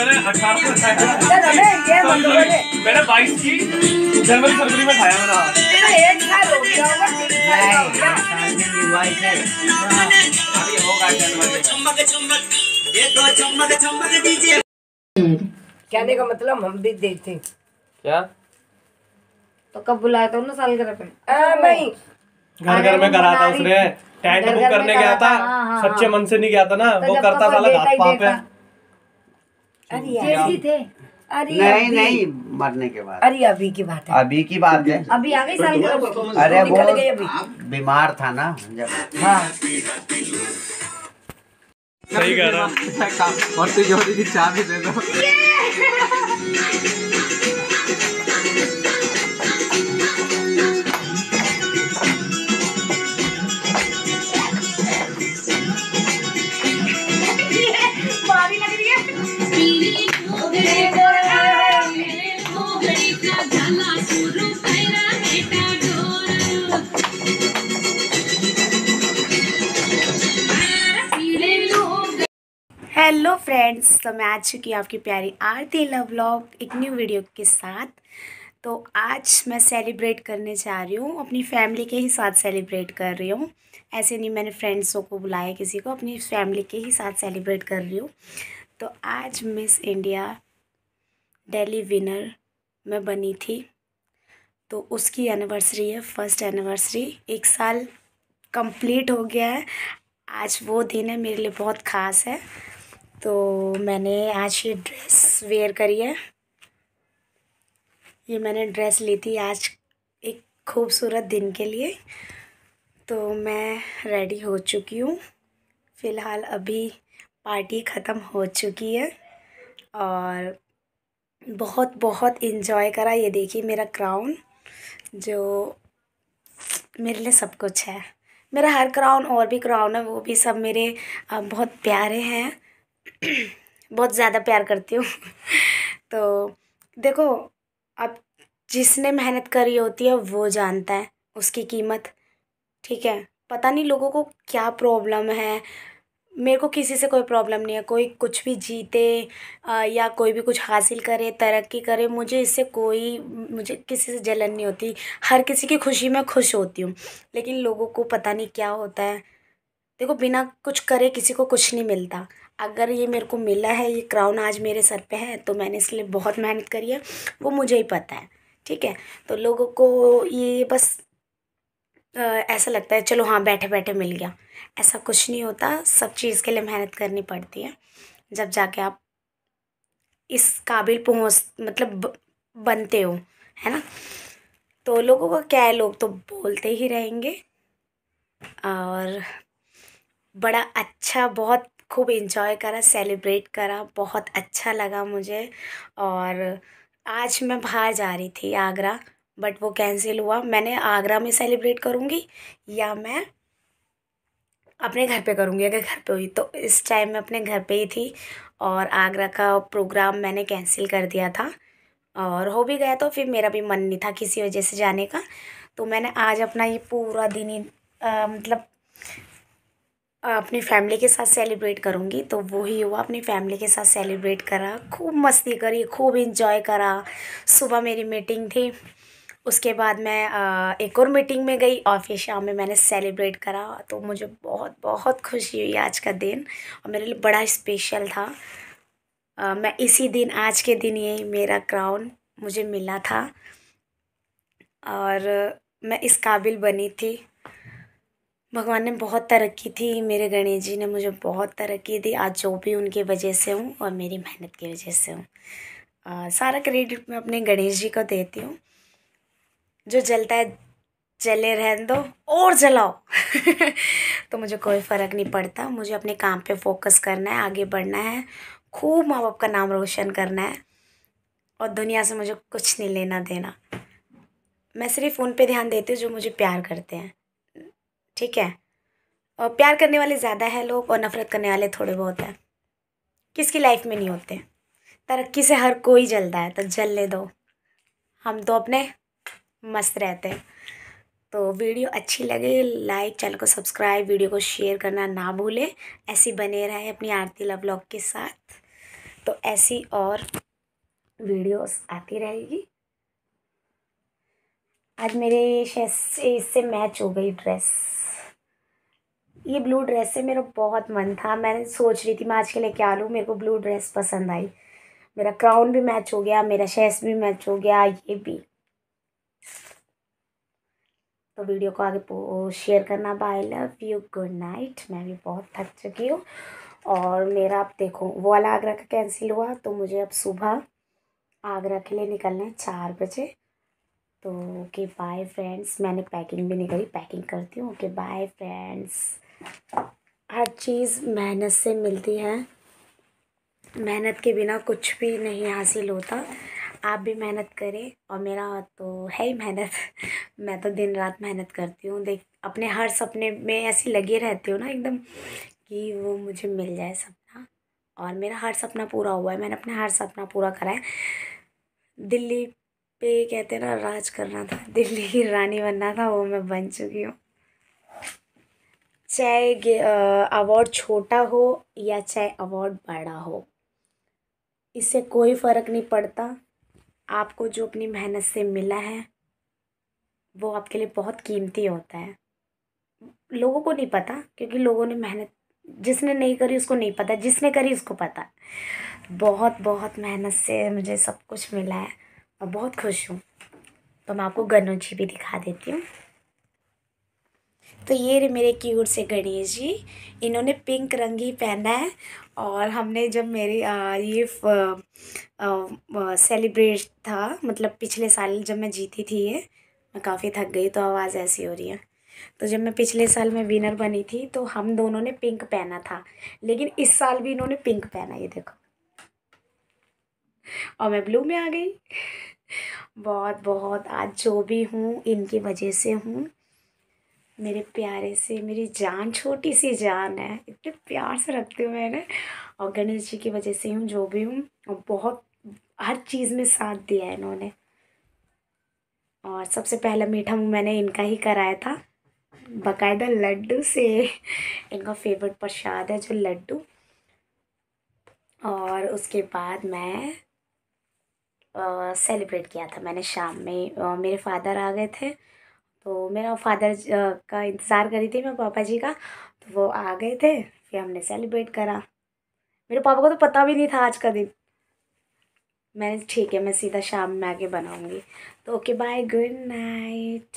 मैंने अठारह में खाया मैंने बाईस की जनवरी फरवरी में खाया मैंने हो हो कहने का मतलब हम भी देते क्या? तो कब बुलाया था साल घर पे घर घर में करा था उसने। टेंट बुक करने गया था, हाँ, हाँ, सच्चे मन से नहीं गया था ना। तो वो करता था पाप है। देता। अरे यार थे। अरे नहीं अभी- नहीं मरने के बाद। अरे अभी की बात है। अभी की बात है। अभी आ गई साल अरे वो बीमार था ना जब हाँ। सही कह रहा और तू की चाबी दे दो। फ्रेंड्स तो मैं आ चुकी हूँ आपकी प्यारी आरती लव व्लॉग एक न्यू वीडियो के साथ। तो आज मैं सेलिब्रेट करने जा रही हूँ, अपनी फैमिली के ही साथ सेलिब्रेट कर रही हूँ। ऐसे नहीं मैंने फ्रेंड्सों को बुलाया, किसी को, अपनी फैमिली के ही साथ सेलिब्रेट कर रही हूँ। तो आज मिस इंडिया डेली विनर मैं बनी थी। तो उसकी एनिवर्सरी है फ़र्स्ट एनिवर्सरी एक साल कंप्लीट हो गया है। आज वो दिन है, मेरे लिए बहुत ख़ास है। तो मैंने आज ये ड्रेस वेयर करी है। ये मैंने ड्रेस ली थी आज एक खूबसूरत दिन के लिए। तो मैं रेडी हो चुकी हूँ। फ़िलहाल अभी पार्टी ख़त्म हो चुकी है और बहुत बहुत इन्जॉय करा। ये देखिए मेरा क्राउन जो मेरे लिए सब कुछ है। मेरा हर क्राउन और भी क्राउन है, वो भी सब मेरे बहुत प्यारे हैं। बहुत ज़्यादा प्यार करती हूँ। तो देखो अब जिसने मेहनत करी होती है वो जानता है उसकी कीमत ठीक है? पता नहीं लोगों को क्या प्रॉब्लम है। मेरे को किसी से कोई प्रॉब्लम नहीं है। कोई कुछ भी जीते अ, या कोई भी कुछ हासिल करे तरक्की करे मुझे इससे कोई मुझे किसी से जलन नहीं होती। हर किसी की खुशी में खुश होती हूँ। लेकिन लोगों को पता नहीं क्या होता है। देखो बिना कुछ करे किसी को कुछ नहीं मिलता। अगर ये मेरे को मिला है ये क्राउन आज मेरे सर पे है तो मैंने इसलिए बहुत मेहनत करी है वो मुझे ही पता है ठीक है? तो लोगों को ये बस अ, ऐसा लगता है चलो हाँ बैठे बैठे मिल गया। ऐसा कुछ नहीं होता सब चीज़ के लिए मेहनत करनी पड़ती है जब जाके आप इस काबिल पहुँच मतलब बनते हो है ना? तो लोगों का क्या है लोग तो बोलते ही रहेंगे और बड़ा अच्छा बहुत खूब इन्जॉय करा सेलिब्रेट करा, बहुत अच्छा लगा मुझे। और आज मैं बाहर जा रही थी आगरा बट वो कैंसिल हुआ। मैंने आगरा में सेलिब्रेट करूँगी या मैं अपने घर पे करूँगी, अगर घर पे हुई। तो इस टाइम मैं अपने घर पे ही थी और आगरा का प्रोग्राम मैंने कैंसिल कर दिया था। और हो भी गया तो फिर मेरा भी मन नहीं था किसी वजह से जाने का। तो मैंने आज अपना ये पूरा दिन ही मतलब अपनी फैमिली के साथ सेलिब्रेट करूँगी। तो वो ही हुआ, अपनी फैमिली के साथ सेलिब्रेट करा। खूब मस्ती करी, खूब इंजॉय करा। सुबह मेरी मीटिंग थी। उसके बाद मैं एक और मीटिंग में गई और फिर शाम में मैंने सेलिब्रेट करा। तो मुझे बहुत बहुत खुशी हुई आज का दिन। और मेरे लिए बड़ा स्पेशल था। मैं इसी दिन, आज के दिन ये मेरा क्राउन मुझे मिला था। और मैं इस काबिल बनी थी। भगवान ने बहुत तरक्की थी, मेरे गणेश जी ने मुझे बहुत तरक्की दी। आज जो भी उनकी वजह से हूँ और मेरी मेहनत की वजह से हूँ। सारा क्रेडिट मैं अपने गणेश जी को देती हूँ। जो जलता है, जले रहने दो और जलाओ। तो मुझे कोई फ़र्क नहीं पड़ता। मुझे अपने काम पे फोकस करना है, आगे बढ़ना है। खूब माँ बाप का नाम रोशन करना है। और दुनिया से मुझे कुछ नहीं लेना देना। मैं सिर्फ़ उन पे ध्यान देती हूँ जो मुझे प्यार करते हैं। ठीक है? और प्यार करने वाले ज़्यादा है लोग और नफ़रत करने वाले थोड़े बहुत हैं। किसकी लाइफ में नहीं होते? तरक्की से हर कोई जलता है तो जलने दो। हम तो अपने मस्त रहते हैं। तो वीडियो अच्छी लगे लाइक चैनल को सब्सक्राइब वीडियो को शेयर करना ना भूलें। ऐसी बने रहे अपनी आरती लव ब्लॉग के साथ। तो ऐसी और वीडियोस आती रहेगी। आज मेरे इससे मैच हो गई ड्रेस ये ब्लू ड्रेस से मेरा बहुत मन था। मैंने सोच रही थी, मैं आज के लिए क्या लूँ? मेरे को ब्लू ड्रेस पसंद आई। मेरा क्राउन भी मैच हो गया, मेरा शेस भी मैच हो गया, ये भी। तो वीडियो को आगे शेयर करना। Bye love you good night मैं भी बहुत थक चुकी हूँ। और मेरा अब देखो, वो वाला आगरा का कैंसिल हुआ तो मुझे अब सुबह आगरा के लिए निकलना है चार बजे। तो ओके बाय फ्रेंड्स मैंने पैकिंग भी नहीं करी पैकिंग करती हूँ। ओके बाय फ्रेंड्स हर चीज़ मेहनत से मिलती है। मेहनत के बिना कुछ भी नहीं हासिल होता। आप भी मेहनत करें और मेरा तो है ही मेहनत। मैं तो दिन रात मेहनत करती हूँ। देख, अपने हर सपने में ऐसी लगी रहती हूँ ना एकदम कि वो मुझे मिल जाए सपना। और मेरा हर सपना पूरा हुआ है। मैंने अपना हर सपना पूरा करा है। दिल्ली पे कहते हैं ना, राज करना था। दिल्ली की रानी बनना था, वो मैं बन चुकी हूँ। चाहे अवार्ड छोटा हो या चाहे अवार्ड बड़ा हो, इससे कोई फ़र्क नहीं पड़ता। आपको जो अपनी मेहनत से मिला है, वो आपके लिए बहुत कीमती होता है। लोगों को नहीं पता, क्योंकि लोगों ने मेहनत, जिसने नहीं करी उसको नहीं पता, जिसने करी उसको पता। बहुत बहुत मेहनत से मुझे सब कुछ मिला है। और बहुत खुश हूँ। तो मैं आपको गणोजी भी दिखा देती हूँ। तो ये रहे मेरे क्यूट से गणेश जी। इन्होंने पिंक रंग ही पहना है और हमने जब मेरी ये सेलिब्रेट था मतलब पिछले साल जब मैं जीती थी ये, मैं काफ़ी थक गई तो आवाज़ ऐसी हो रही है। तो जब मैं पिछले साल में विनर बनी थी तो हम दोनों ने पिंक पहना था, लेकिन इस साल भी इन्होंने पिंक पहना ये देखो। और मैं ब्लू में आ गई। बहुत बहुत, आज जो भी हूँ, इनकी वजह से हूँ। मेरे प्यारे से, मेरी जान, छोटी सी जान है। इतने प्यार से रखती हूँ मैंने। और गणेश जी की वजह से हूँ, जो भी हूँ, और बहुत, हर चीज़ में साथ दिया है इन्होंने। और सबसे पहला मीठा मुँह मैंने इनका ही कराया था। बकायदा लड्डू से। इनका फेवरेट प्रसाद है जो लड्डू। और उसके बाद मैं सेलिब्रेट किया था मैंने शाम में। मेरे फादर आ गए थे। तो मेरा फादर का इंतज़ार करी थी, मैं पापा जी का तो वो आ गए थे, फिर हमने सेलिब्रेट करा। मेरे पापा को तो पता भी नहीं था आज का दिन। मैंने ठीक है, मैं सीधा शाम में आके बनाऊँगी। तो ओके बाय गुड नाइट